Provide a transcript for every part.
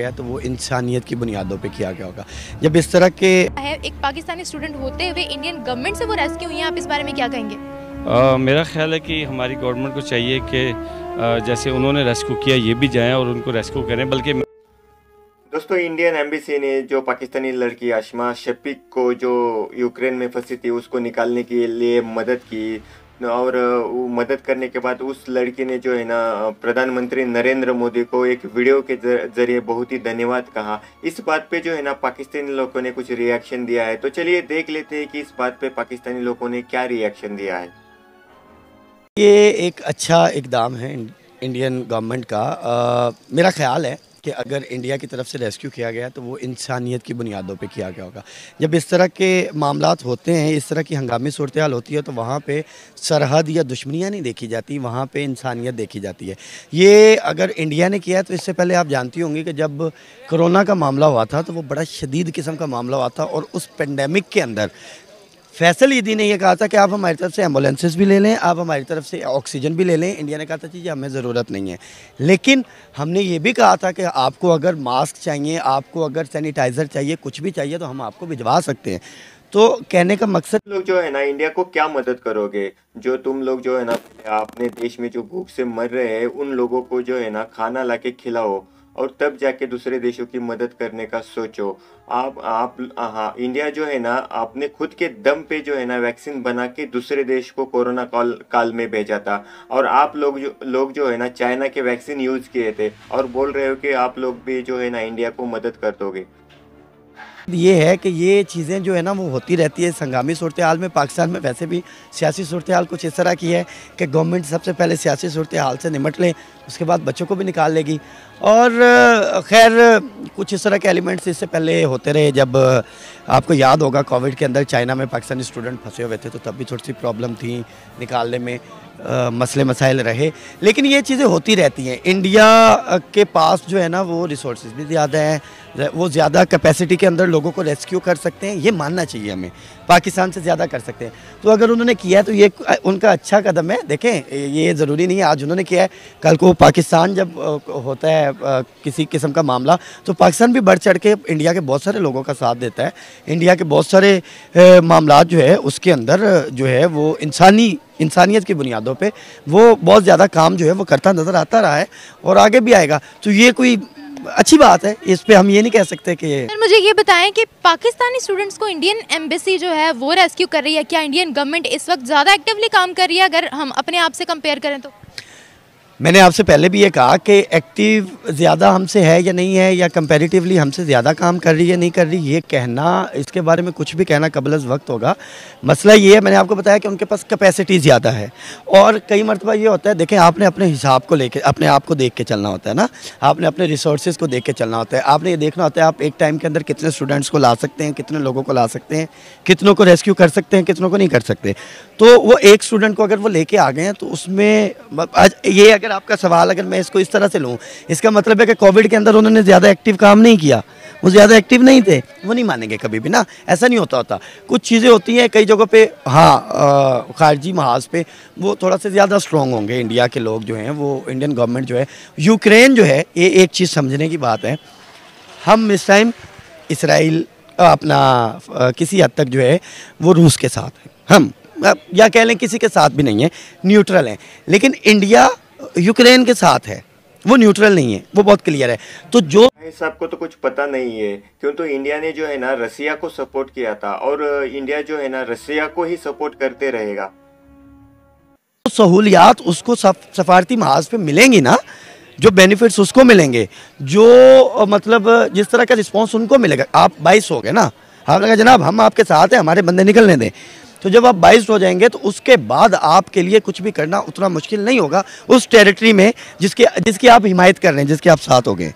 गया तो वो इंसानियत की बुनियादों पे किया गया होगा। जब इस तरह के है एक पाकिस्तानी स्टूडेंट होते हुए इंडियन गवर्नमेंट से वो रेस्क्यू हुई हैं आप इस बारे में क्या कहेंगे? आ, मेरा ख्याल है कि हमारी गवर्नमेंट को चाहिए कि आ, जैसे उन्होंने रेस्क्यू किया ये भी जाएँ और उनको रेस्क्यू करें बल्कि दोस्तों इंडियन एम्बेसी ने जो पाकिस्तानी लड़की आशमा शफीक को जो यूक्रेन में फंसी थी उसको निकालने के लिए मदद की। और वो मदद करने के बाद उस लड़की ने जो है ना प्रधानमंत्री नरेंद्र मोदी को एक वीडियो के ज़रिए बहुत ही धन्यवाद कहा। इस बात पे जो है ना पाकिस्तानी लोगों ने कुछ रिएक्शन दिया है। तो चलिए देख लेते हैं कि इस बात पे पाकिस्तानी लोगों ने क्या रिएक्शन दिया है। ये एक अच्छा इकदाम है इंडियन गवर्नमेंट का। आ, मेरा ख्याल है कि अगर इंडिया की तरफ़ से रेस्क्यू किया गया तो वो इंसानियत की बुनियादों पे किया गया होगा। जब इस तरह के मामला होते हैं, इस तरह की हंगामी सूरत हाल होती है तो वहाँ पे सरहद या दुश्मनियाँ नहीं देखी जाती, वहाँ पे इंसानियत देखी जाती है। ये अगर इंडिया ने किया तो इससे पहले आप जानती होंगी कि जब कोरोना का मामला हुआ था तो वो बड़ा शदीद किस्म का मामला हुआ था और उस पेंडेमिक के अंदर फैसल ईदी ने यह कहा था कि आप हमारी तरफ़ से एम्बुलेंसेज भी ले लें, आप हमारी तरफ़ से ऑक्सीजन भी ले लें। इंडिया ने कहा था जी हमें ज़रूरत नहीं है। लेकिन हमने ये भी कहा था कि आपको अगर मास्क चाहिए, आपको अगर सैनिटाइज़र चाहिए, कुछ भी चाहिए तो हम आपको भिजवा सकते हैं। तो कहने का मकसद लोग जो है ना इंडिया को क्या मदद करोगे? जो तुम लोग जो है ना, अपने देश में जो भूख से मर रहे हैं, उन लोगों को जो है ना, खाना ला के खिलाओ। और तब जाके दूसरे देशों की मदद करने का सोचो। आप आप हाँ इंडिया जो है ना, आपने खुद के दम पे जो है ना वैक्सीन बना के दूसरे देश को कोरोना काल काल में भेजा था। और आप लोग जो लोग जो है ना, चाइना के वैक्सीन यूज़ किए थे। और बोल रहे हो कि आप लोग भी जो है ना इंडिया को मदद कर दोगे। ये है कि ये चीज़ें जो है ना, वो होती रहती है संगामी सूरत हाल में, पाकिस्तान में। वैसे भी सियासी सूरत हाल कुछ इस तरह की है कि गवर्नमेंट सबसे पहले सियासी सूरत हाल से निमट लें, उसके बाद बच्चों को भी निकाल लेगी। और, खैर, कुछ इस तरह के एलिमेंट्स इससे पहले होते रहे जब आपको याद होगा कोविड के अंदर चाइना में पाकिस्तानी स्टूडेंट फंसे हुए थे तो तब भी थोड़ी सी प्रॉब्लम थी निकालने में आ, मसले मसाइल रहे। लेकिन ये चीज़ें होती रहती हैं। इंडिया के पास जो है ना वो रिसोर्स भी ज़्यादा हैं वो ज़्यादा कैपेसिटी के अंदर लोगों को रेस्क्यू कर सकते हैं ये मानना चाहिए हमें। पाकिस्तान से ज़्यादा कर सकते हैं। तो अगर उन्होंने किया है तो ये उनका अच्छा कदम है। देखें ये ज़रूरी नहीं है आज उन्होंने किया है कल को पाकिस्तान जब होता है किसी किस्म का मामला तो पाकिस्तान भी बढ़ चढ़ के इंडिया के बहुत सारे लोगों का साथ देता है। इंडिया के बहुत सारे मामला जो है, उसके अंदर जो है, वो इंसानी, इंसानियत की बुनियादों पे वो बहुत ज़्यादा काम जो है, वो करता नज़र आता रहा है और आगे भी आएगा। तो ये कोई अच्छी बात है, इस पे हम ये नहीं कह सकते कि सर, मुझे ये बताएँ कि पाकिस्तानी स्टूडेंट्स को इंडियन एम्बेसी जो है, वो रेस्क्यू कर रही है? क्या इंडियन गवर्नमेंट इस वक्त ज़्यादा एक्टिवली काम कर रही है, अगर हम अपने आप से कंपेयर करें तो? मैंने आपसे पहले भी ये कहा कि एक्टिव ज़्यादा हमसे है या नहीं है, या कंपैरेटिवली हमसे ज़्यादा काम कर रही है, नहीं कर रही, ये कहना, इसके बारे में कुछ भी कहना कबल वक्त होगा। मसला ये है, मैंने आपको बताया कि उनके पास कैपेसिटी ज़्यादा है। और कई मरतबा ये होता है, देखें, आपने अपने हिसाब को लेके, अपने आप को देख के चलना होता है ना? आपने अपने रिसोर्स को देख के चलना होता है। आपने ये देखना होता है, आप एक टाइम के अंदर कितने स्टूडेंट्स को ला सकते हैं, कितने लोगों को ला सकते हैं, कितनों को रेस्क्यू कर सकते हैं, कितनों को नहीं कर सकते। तो वो एक स्टूडेंट को अगर वो लेके आ गए हैं तो उसमें ये अगर आपका सवाल अगर मैं इसको इस तरह से लूँ, इसका मतलब है कि कोविड के अंदर उन्होंने ज़्यादा एक्टिव काम नहीं किया। वो ज़्यादा एक्टिव नहीं थे। वो नहीं मानेंगे कभी भी ना। ऐसा नहीं होता होता। कुछ चीज़ें होती हैं, कई जगहों पे हाँ खारजी महाज पे वो थोड़ा सा ज़्यादा स्ट्रॉन्ग होंगे। इंडिया के लोग जो हैं, वो इंडियन गवर्नमेंट जो है यूक्रेन जो है, ये एक चीज़ समझने की बात है। हम इस टाइम इसराइल अपना किसी हद तक जो है, वो रूस के साथ है। हम, या कह लें किसी के साथ भी नहीं है न्यूट्रल हैं। लेकिन इंडिया यूक्रेन के साथ है। वो न्यूट्रल नहीं है। वो बहुत क्लियर है। तो जो साहब को तो कुछ पता नहीं है क्यों तो इंडिया ने जो है ना रसिया को सपोर्ट किया था और इंडिया जो है ना रसिया को ही सपोर्ट करते रहेगा। तो सहूलियात उसको सफारती महाज पे मिलेंगी ना जो बेनिफिट्स उसको मिलेंगे जो मतलब जिस तरह का रिस्पॉन्स उनको मिलेगा आप बाईस हो गए ना। आपने कहा जनाब हम आपके साथ हैं हमारे बंदे निकलने दें। तो जब आप बाईस हो जाएँगे तो उसके बाद आपके लिए कुछ भी करना उतना मुश्किल नहीं होगा उस टेरिटरी में जिसके, जिसकी आप हिमायत कर रहे हैं, जिसके आप साथ हो गए।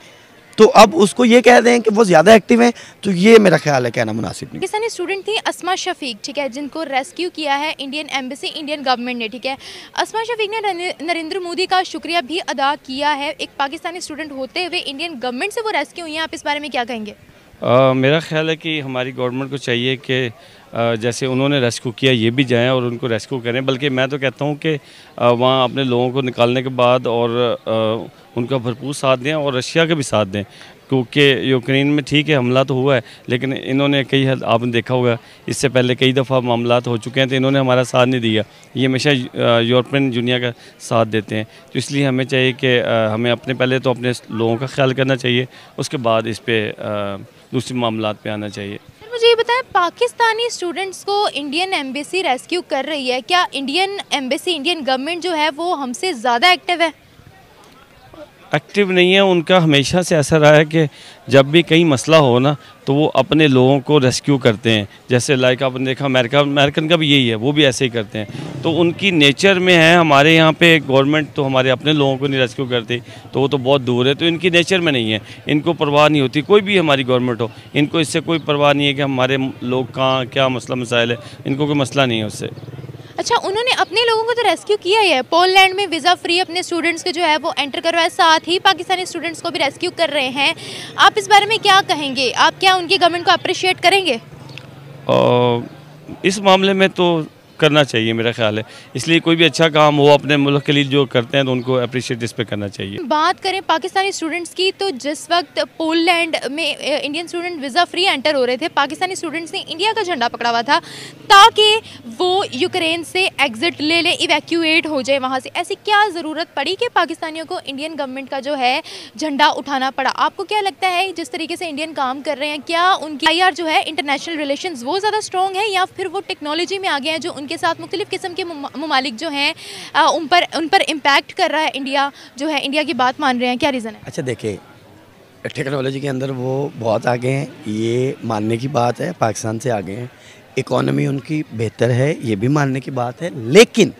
तो अब उसको ये कह दें कि वो ज़्यादा एक्टिव हैं तो ये मेरा ख्याल है कहना मुनासिब नहीं। पाकिस्तानी स्टूडेंट थी असमा शफीक, ठीक है, जिनको रेस्क्यू किया है इंडियन एम्बेसी इंडियन गवर्नमेंट ने, ठीक है। असमा शफीक ने नरेंद्र मोदी का शुक्रिया भी अदा किया है। एक पाकिस्तानी स्टूडेंट होते हुए इंडियन गवर्नमेंट से वो रेस्क्यू हुई हैं, आप इस बारे में क्या कहेंगे? मेरा ख्याल है कि हमारी गवर्नमेंट को चाहिए कि जैसे उन्होंने रेस्क्यू किया, ये भी जाएँ और उनको रेस्क्यू करें। बल्कि मैं तो कहता हूँ कि वहाँ अपने लोगों को निकालने के बाद और उनका भरपूर साथ दें और रशिया का भी साथ दें। क्योंकि यूक्रेन में ठीक है, हमला तो हुआ है, लेकिन इन्होंने कई हद आपने देखा होगा, इससे पहले कई दफ़ा मामला हो चुके हैं तो इन्होंने हमारा साथ नहीं दिया। ये हमेशा यूरोपियन दुनिया का साथ देते हैं। तो इसलिए हमें चाहिए कि हमें अपने पहले तो अपने लोगों का ख्याल करना चाहिए, उसके बाद इस पर दूसरे मामला पे आना चाहिए। मुझे ये बताएँ, पाकिस्तानी स्टूडेंट्स को इंडियन एम्बेसी रेस्क्यू कर रही है, क्या इंडियन एम्बेसी, इंडियन गवर्नमेंट जो है वो हमसे ज़्यादा एक्टिव है? एक्टिव नहीं है, उनका हमेशा से ऐसा रहा है कि जब भी कहीं मसला हो ना तो वो अपने लोगों को रेस्क्यू करते हैं। जैसे लाइक आपने देखा अमेरिका अमेरिकन का भी यही है, वो भी ऐसे ही करते हैं। तो उनकी नेचर में है, हमारे यहाँ पे गवर्नमेंट तो हमारे अपने लोगों को नहीं रेस्क्यू करती तो वो तो बहुत दूर है तो इनकी नेचर में नहीं है। इनको परवाह नहीं होती, कोई भी हमारी गवर्नमेंट हो, इनको इससे कोई परवाह नहीं है कि हमारे लोग कहाँ, क्या मसला, मसाइल है, इनको कोई मसला नहीं है उससे। अच्छा उन्होंने अपने लोगों को तो रेस्क्यू किया ही है। पोलैंड में वीज़ा फ्री अपने स्टूडेंट्स के जो है वो एंटर करवाया। साथ ही पाकिस्तानी स्टूडेंट्स को भी रेस्क्यू कर रहे हैं। आप इस बारे में क्या कहेंगे? आप क्या उनकी गवर्नमेंट को अप्रिशिएट करेंगे? आ, इस मामले में तो करना चाहिए मेरा ख्याल है। इसलिए कोई भी अच्छा काम हो, अपने मुल्क के लिए जो करते हैं तो उनको अप्रिशिएट इस पर करना चाहिए। बात करें पाकिस्तानी स्टूडेंट्स की तो जिस वक्त पोलैंड में Indian student visa free enter हो रहे थे, पाकिस्तानी स्टूडेंट्स ने इंडिया का झंडा पकड़ा हुआ था ताकि वो यूक्रेन से एग्ज़िट ले लें इवैक्यूएट हो जाए वहाँ से। ऐसी क्या ज़रूरत पड़ी कि पाकिस्तानियों को इंडियन गवर्नमेंट का जो है झंडा उठाना पड़ा? आपको क्या लगता है जिस तरीके से इंडियन काम कर रहे हैं, क्या उनकी आईआर जो है इंटरनेशनल रिलेशन वो ज़्यादा स्ट्रॉन्ग है या फिर वो टेक्नोलॉजी में आ गए हैं जो उनके साथ मुख्तलिफ़ किस्म के ममालिक जो हैं उन पर उन पर इम्पैक्ट कर रहा है इंडिया जो है इंडिया की बात मान रहे हैं। क्या रीज़न है? अच्छा देखिए टेक्नोलॉजी के अंदर वो बहुत आगे हैं, ये मानने की बात है, पाकिस्तान से आगे हैं। इकोनॉमी उनकी बेहतर है, ये भी मानने की बात है। लेकिन,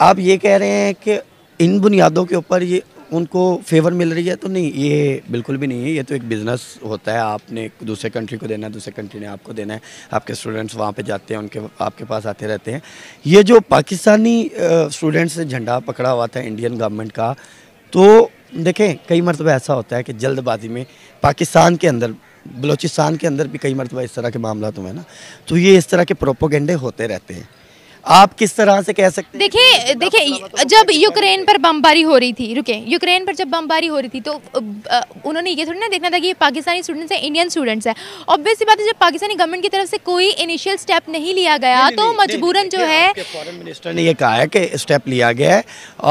आप ये कह रहे हैं कि इन बुनियादों के ऊपर ये उनको फेवर मिल रही है तो नहीं, ये बिल्कुल भी नहीं है। ये तो एक बिज़नेस होता है। आपने दूसरे कंट्री को देना है, दूसरे कंट्री ने आपको देना है। आपके स्टूडेंट्स वहाँ पे जाते हैं, उनके, आपके पास आते रहते हैं। ये जो पाकिस्तानी स्टूडेंट्स ने झंडा पकड़ा हुआ था इंडियन गवर्नमेंट का तो देखें, कई मरतबा ऐसा होता है कि जल्दबाजी में पाकिस्तान के अंदर, बलोचिस्तान के अंदर भी कई मरतबा इस तरह के मामला तो है ना? तो ये इस तरह के प्रोपोगेंडे होते रहते हैं। आप किस तरह से कह सकते देखिए देखिए जब यूक्रेन पर बमबारी हो रही थी रुके यूक्रेन पर जब बमबारी हो रही थी तो उन्होंने ये थोड़ी ना देखना था कि ये पाकिस्तानी स्टूडेंट्स हैं इंडियन स्टूडेंट्स हैं। ऑब्वियस बात है जब पाकिस्तानी गवर्नमेंट की तरफ़ से कोई इनिशियल स्टेप नहीं लिया गया तो मजबूरन जो है फॉरन मिनिस्टर ने ये कहा है कि स्टेप लिया गया है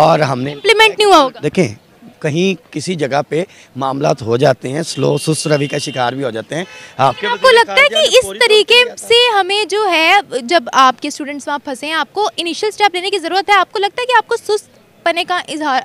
और हमने इम्प्लीमेंट नहीं हुआ देखें कहीं किसी जगह पे मामला हो जाते हैं स्लो सुस्त रवि का शिकार भी हो जाते हैं। आपके आपको लगता है कि इस तरीके से हमें जो है जब आपके स्टूडेंट्स वहाँ फंसे हैं आपको इनिशियल स्टेप लेने की ज़रूरत है? आपको लगता है कि आपको सुस्त पने का इजहार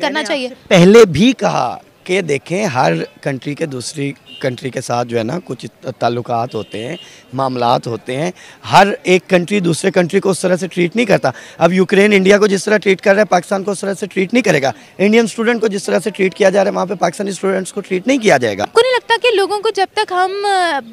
करना चाहिए? पहले भी कहा कि देखें हर कंट्री के दूसरी कंट्री के साथ जो है ना कुछ ताल्लुकात होते हैं मामलात होते हैं। हर एक कंट्री दूसरे कंट्री को उस तरह से ट्रीट नहीं करता। अब यूक्रेन इंडिया को जिस तरह ट्रीट कर रहा है पाकिस्तान को उस तरह से ट्रीट नहीं करेगा। इंडियन स्टूडेंट को जिस तरह से ट्रीट किया जा रहा है वहाँ पे पाकिस्तानी स्टूडेंट्स को ट्रीट नहीं किया जाएगा। आपको नहीं लगता कि लोगों को जब तक हम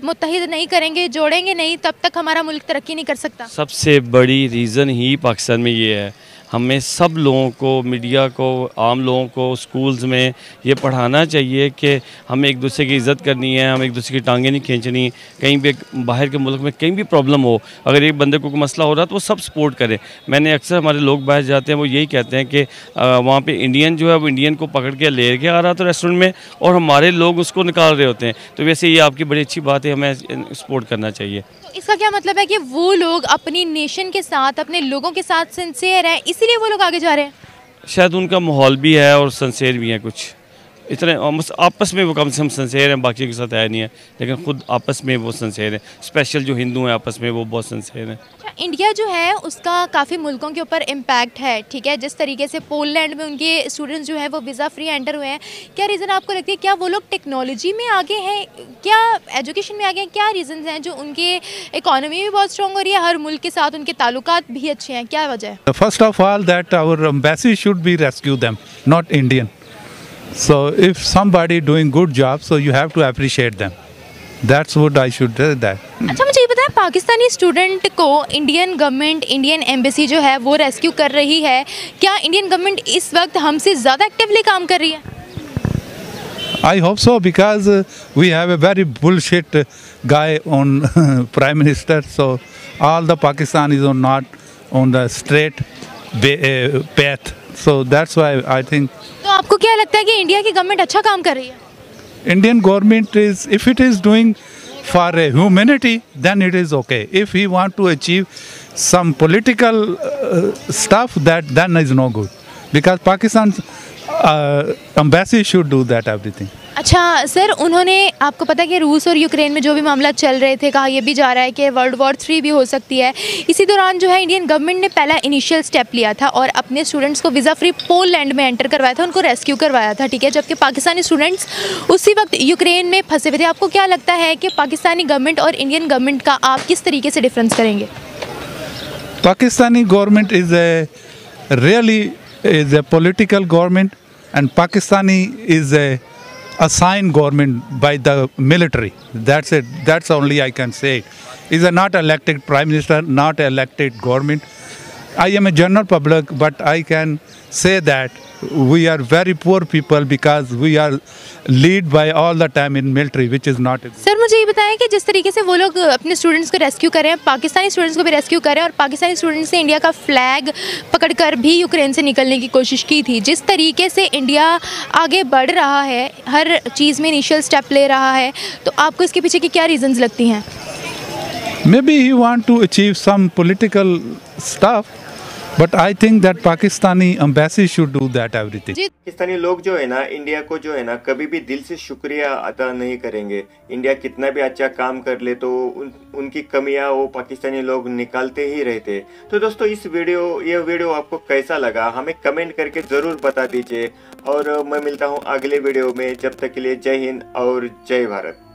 मुतहद नहीं करेंगे जोड़ेंगे नहीं तब तक हमारा मुल्क तरक्की नहीं कर सकता? सबसे बड़ी रीज़न ही पाकिस्तान में ये है। हमें सब लोगों को, मीडिया को, आम लोगों को, स्कूल्स में ये पढ़ाना चाहिए कि हमें एक दूसरे की इज़्ज़त करनी है, हमें एक दूसरे की टांगें नहीं खींचनी, कहीं भी बाहर के मुल्क में कहीं भी प्रॉब्लम हो, अगर एक बंदे को कोई मसला हो रहा है तो वो सब सपोर्ट करें। मैंने अक्सर हमारे लोग बाहर जाते हैं, वो यही कहते हैं कि वहाँ पर इंडियन जो है वो इंडियन को पकड़ के ले के आ रहा था रेस्टोरेंट में और हमारे लोग उसको निकाल रहे होते हैं। तो वैसे ये आपकी बड़ी अच्छी बात है, हमें सपोर्ट करना चाहिए। इसका क्या मतलब है कि वो लोग अपनी नेशन के साथ, अपने लोगों के साथ सिंसियर हैं, इसीलिए वो लोग आगे जा रहे हैं? शायद उनका माहौल भी है और सिंसियर भी है कुछ। इतने आपस में वो कम से कम संसेर हैं बाकी के साथ आया नहीं है लेकिन ख़ुद आपस में वो संसेर हैं। स्पेशल जो हिंदू हैं आपस में वो बहुत संसेर हैं। अच्छा इंडिया जो है उसका काफ़ी मुल्कों के ऊपर इम्पैक्ट है ठीक है? जिस तरीके से पोलैंड में उनके स्टूडेंट्स जो हैं वो वीज़ा फ्री एंटर हुए हैं क्या रीज़न आपको लगती है क्या वो लोग टेक्नोलॉजी में आगे हैं? क्या एजुकेशन में आगे हैं? क्या रीज़न हैं जो उनके इकानमी भी बहुत स्ट्रॉन्ग हो रही है हर मुल्क के साथ उनके ताल्लुक भी अच्छे हैं क्या वजह है? First of all that our embassy should be rescue them not Indian So if somebody doing good job, so you have to appreciate them. That's what I should do that. अच्छा मुझे ये बताएँ पाकिस्तानी स्टूडेंट को Indian government Indian embassy जो है वो rescue कर रही है क्या इंडियन गवर्नमेंट इस वक्त हमसे ज़्यादा एक्टिवली काम कर रही है I hope so because uh, we have a very bullshit guy on prime minister. So all the Pakistanis are not on the straight path. So that's why I think तो आपको क्या लगता है कि इंडिया की गवर्नमेंट अच्छा काम कर रही है? Indian government is if it is doing for a humanity then it is okay if you want to achieve some political stuff that then is no good because Pakistan embassy should do that everything अच्छा sir उन्होंने आपको पता है कि रूस और Ukraine में जो भी मामला चल रहे थे कहा यह भी जा रहा है कि वर्ल्ड वॉर थ्री भी हो सकती है। इसी दौरान जो है इंडियन गवर्नमेंट ने पहला इनिशियल स्टेप लिया था और अपने स्टूडेंट्स को वीज़ा फ्री पोलैंड में एंटर करवाया था उनको रेस्क्यू करवाया था ठीक है? जबकि पाकिस्तानी स्टूडेंट्स उसी वक्त यूक्रेन में फंसे हुए थे। आपको क्या लगता है कि पाकिस्तानी गवर्नमेंट और इंडियन गवर्नमेंट का आप किस तरीके से डिफरेंस करेंगे? Pakistani government is a really is a political government, and Pakistani is a assigned government by the military. That's it. That's only I can say. Is a not elected prime minister, not elected government. I am a general public, but I can say that we are very poor people because we are lead by all the time in military, which is not. Sir मुझे ये बताएँ कि जिस तरीके से वो लोग अपने स्टूडेंट्स को रेस्क्यू कर रहे हैं पाकिस्तानी स्टूडेंट्स को भी रेस्क्यू कर रहे हैं और पाकिस्तानी स्टूडेंट्स ने इंडिया का फ्लैग पकड़कर भी यूक्रेन से निकलने की कोशिश की थी जिस तरीके से इंडिया आगे बढ़ रहा है हर चीज़ में इनिशियल स्टेप ले रहा है तो आपको इसके पीछे की क्या रीजंस लगती हैं Maybe he want to achieve some political stuff, but I I that Pakistani embassy should do that everything. जी। पाकिस्तानी लोग जो है ना इंडिया को जो है ना कभी भी दिल से शुक्रिया अदा नहीं करेंगे। इंडिया कितना भी अच्छा काम कर ले तो उन, उनकी कमियाँ वो पाकिस्तानी लोग निकालते ही रहते। तो दोस्तों इस वीडियो ये वीडियो आपको कैसा लगा हमें कमेंट करके ज़रूर बता दीजिए। और मैं मिलता हूँ अगले वीडियो में जब तक के लिए जय हिंद और जय भारत।